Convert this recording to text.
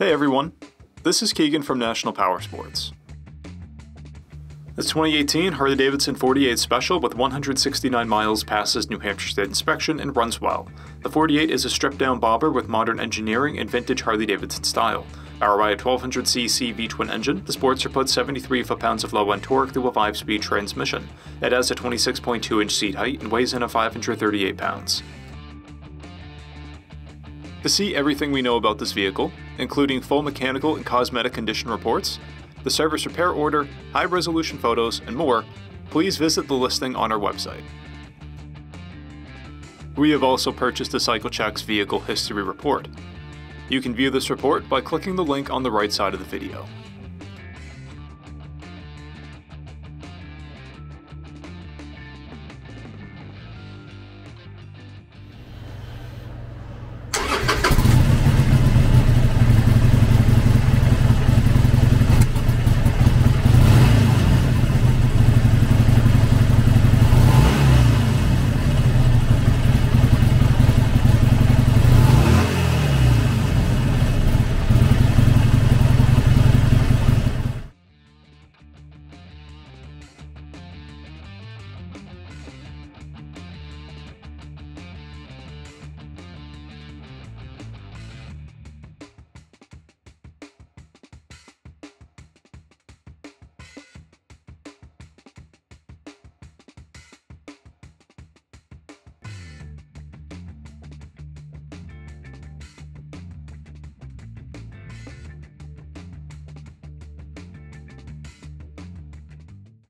Hey everyone, this is Keegan from National Power Sports. The 2018 Harley Davidson 48 Special with 169 miles passes New Hampshire State inspection and runs well. The 48 is a stripped down bobber with modern engineering and vintage Harley Davidson style. Powered by a 1200cc V-twin engine, the Sportster puts 73 foot-pounds of low-end torque through a 5-speed transmission. It has a 26.2-inch seat height and weighs in at 538 pounds. To see everything we know about this vehicle, including full mechanical and cosmetic condition reports, the service repair order, high resolution photos, and more, please visit the listing on our website. We have also purchased the CycleCheck's Vehicle History Report. You can view this report by clicking the link on the right side of the video.